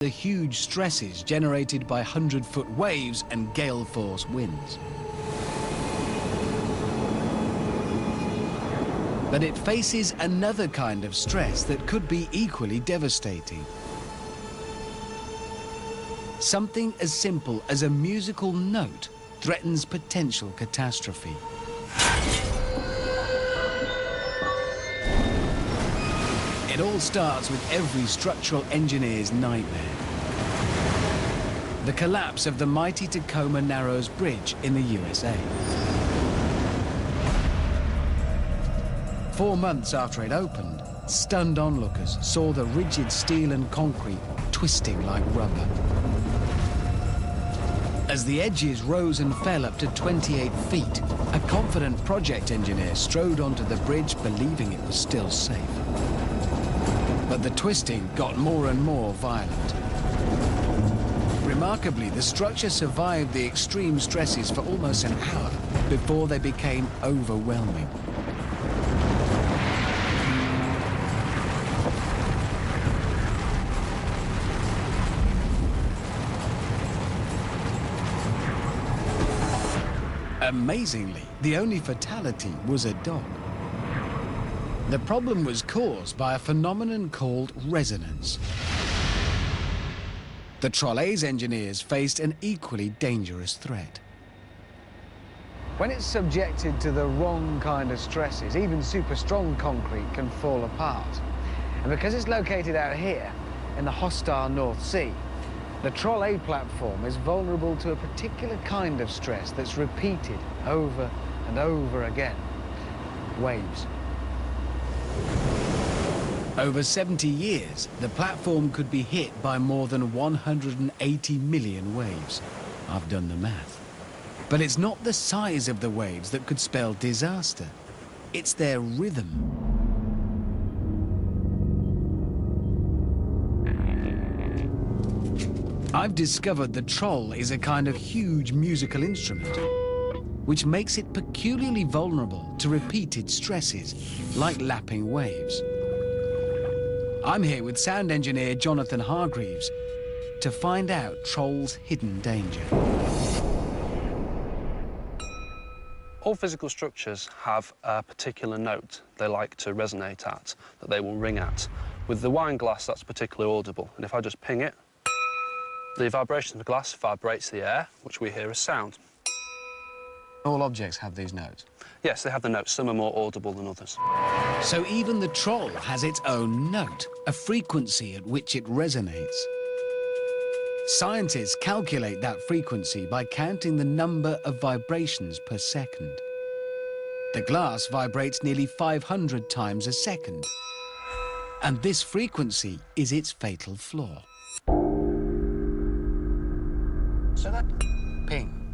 the huge stresses generated by 100-foot waves and gale force winds. But it faces another kind of stress that could be equally devastating. Something as simple as a musical note threatens potential catastrophe. It all starts with every structural engineer's nightmare. The collapse of the mighty Tacoma Narrows Bridge in the USA. Four months after it opened, stunned onlookers saw the rigid steel and concrete twisting like rubber. As the edges rose and fell up to 28 feet, a confident project engineer strode onto the bridge believing it was still safe. But the twisting got more and more violent. Remarkably, the structure survived the extreme stresses for almost an hour before they became overwhelming. Amazingly, the only fatality was a dog. The problem was caused by a phenomenon called resonance. The Troll A's engineers faced an equally dangerous threat. When it's subjected to the wrong kind of stresses, even super strong concrete can fall apart. And because it's located out here, in the hostile North Sea, the Trollhätte platform is vulnerable to a particular kind of stress that's repeated over and over again. Waves. Over 70 years, the platform could be hit by more than 180 million waves. I've done the math. But it's not the size of the waves that could spell disaster. It's their rhythm. I've discovered the troll is a kind of huge musical instrument which makes it peculiarly vulnerable to repeated stresses, like lapping waves. I'm here with sound engineer Jonathan Hargreaves to find out Troll's hidden danger. All physical structures have a particular note they like to resonate at, that they will ring at. With the wine glass, that's particularly audible, and if I just ping it, the vibration of the glass vibrates the air, which we hear as sound. All objects have these notes? Yes, they have the notes. Some are more audible than others. So even the troll has its own note, a frequency at which it resonates. Scientists calculate that frequency by counting the number of vibrations per second. The glass vibrates nearly 500 times a second. And this frequency is its fatal flaw.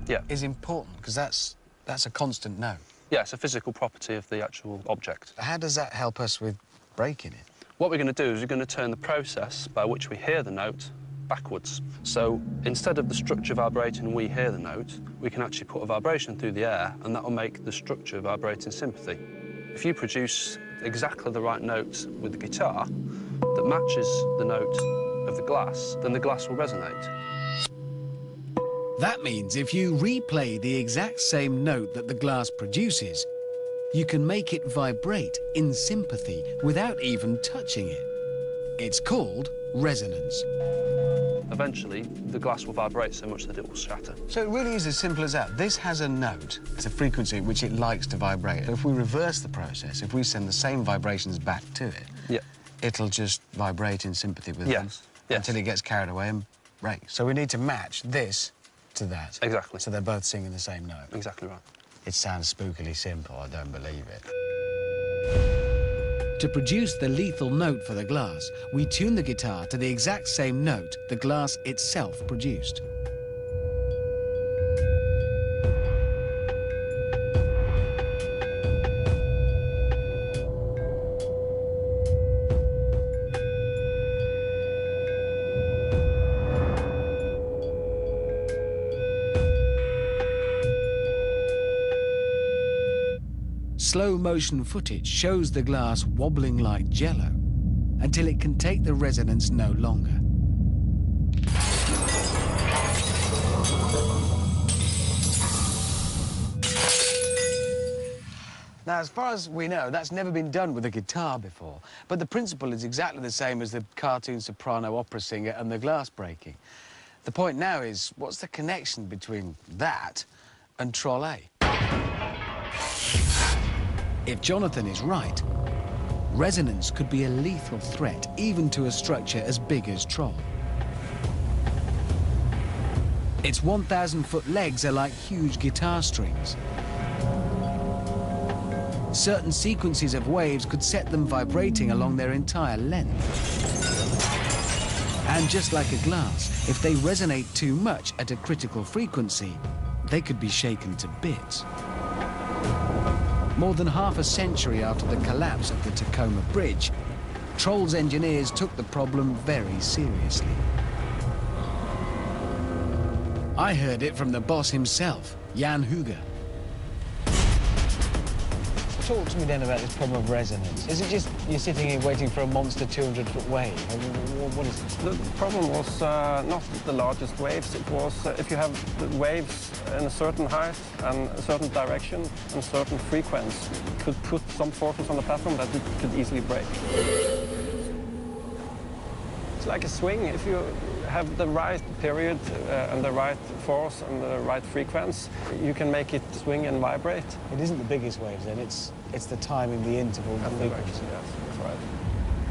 Yeah. is important because that's, that's a constant note. Yeah, it's a physical property of the actual object. How does that help us with breaking it? What we're going to do is we're going to turn the process by which we hear the note backwards. So instead of the structure vibrating we hear the note, we can actually put a vibration through the air and that will make the structure vibrate in sympathy. If you produce exactly the right note with the guitar that matches the note of the glass, then the glass will resonate. That means if you replay the exact same note that the glass produces, you can make it vibrate in sympathy without even touching it. It's called resonance. Eventually, the glass will vibrate so much that it will shatter. So it really is as simple as that. This has a note. It's a frequency at which it likes to vibrate. If we reverse the process, if we send the same vibrations back to it, yeah. it'll just vibrate in sympathy with yes. them yes. until it gets carried away and breaks. So we need to match this to that. Exactly. So they're both singing the same note. Exactly right. It sounds spookily simple, I don't believe it. To produce the lethal note for the glass, we tune the guitar to the exact same note the glass itself produced. slow motion footage shows the glass wobbling like jello until it can take the resonance no longer. Now, as far as we know, that's never been done with a guitar before, but the principle is exactly the same as the cartoon soprano opera singer and the glass breaking. The point now is, what's the connection between that and Troll A? If Jonathan is right, resonance could be a lethal threat even to a structure as big as Troll. Its 1,000-foot legs are like huge guitar strings. Certain sequences of waves could set them vibrating along their entire length. And just like a glass, if they resonate too much at a critical frequency, they could be shaken to bits. More than half a century after the collapse of the Tacoma Bridge, Troll's engineers took the problem very seriously. I heard it from the boss himself, Jan Hooger. Talk to me then about this problem of resonance. Is it just you're sitting here waiting for a monster 200-foot wave? I mean, what is it? The problem was uh, not the largest waves. It was uh, if you have waves in a certain height and a certain direction and a certain frequency, could put some forces on the platform that it could easily break. It's like a swing. If you have the right period uh, and the right force and the right frequency, you can make it swing and vibrate. It isn't the biggest waves then, it's, it's the timing, the interval, the the frequency. yes, that's right.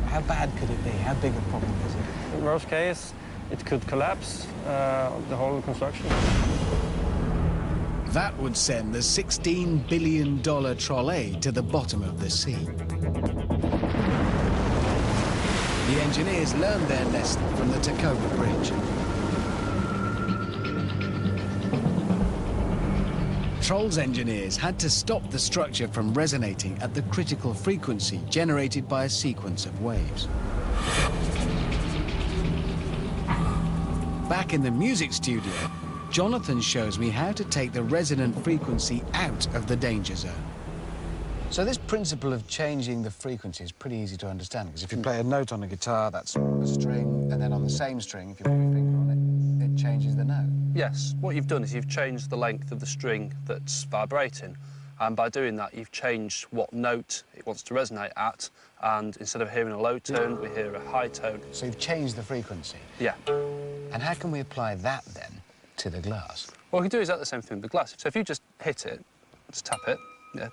How bad could it be? How big a problem is it? In worst case, it could collapse uh, the whole construction. That would send the $16 billion Troll A to the bottom of the sea. The engineers learned their lesson from the Tacoma Bridge. Troll's engineers had to stop the structure from resonating at the critical frequency generated by a sequence of waves. Back in the music studio, Jonathan shows me how to take the resonant frequency out of the danger zone. So this principle of changing the frequency is pretty easy to understand, because if you play a note on a guitar, that's a string, and then on the same string, if you put your finger on it, it changes the note. Yes, what you've done is you've changed the length of the string that's vibrating. And by doing that, you've changed what note it wants to resonate at. And instead of hearing a low tone, we hear a high tone. So you've changed the frequency. Yeah. And how can we apply that, then, to the glass? What we can do is exactly the same thing with the glass. So if you just hit it, just tap it, yeah,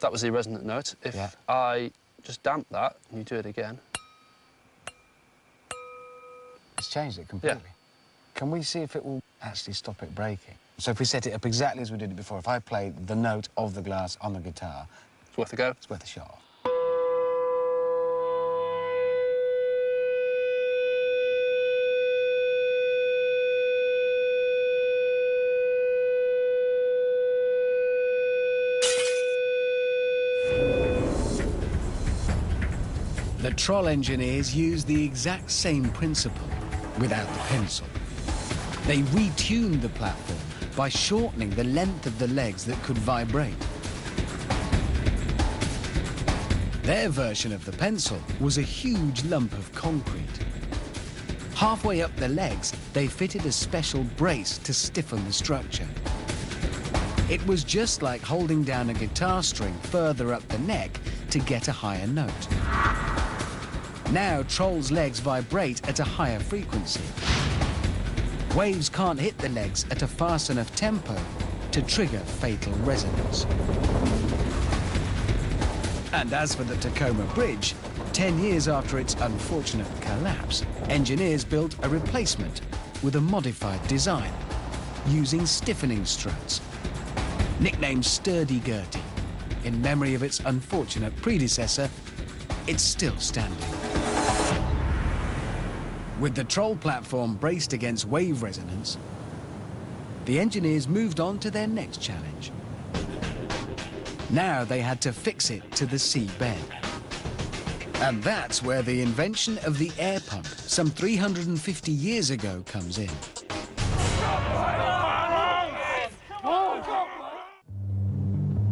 that was the resonant note. If Yeah. I just damp that and you do it again, It's changed it completely. Can we see if it will actually stop it breaking? So if we set it up exactly as we did it before, if I play the note of the glass on the guitar, it's worth a go. it's worth a shot. The Troll engineers used the exact same principle without the pencil. They retuned the platform by shortening the length of the legs that could vibrate. Their version of the pencil was a huge lump of concrete. Halfway up the legs, they fitted a special brace to stiffen the structure. It was just like holding down a guitar string further up the neck to get a higher note. Now Troll's legs vibrate at a higher frequency. Waves can't hit the legs at a fast enough tempo to trigger fatal resonance. And as for the Tacoma Bridge, 10 years after its unfortunate collapse, engineers built a replacement with a modified design using stiffening struts. Nicknamed Sturdy Gertie, in memory of its unfortunate predecessor, it's still standing. With the Troll platform braced against wave resonance, the engineers moved on to their next challenge. Now they had to fix it to the seabed. And that's where the invention of the air pump, some 350 years ago, comes in.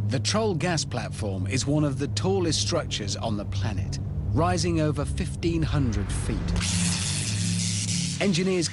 The Troll gas platform is one of the tallest structures on the planet, rising over 1,500 feet. Engineers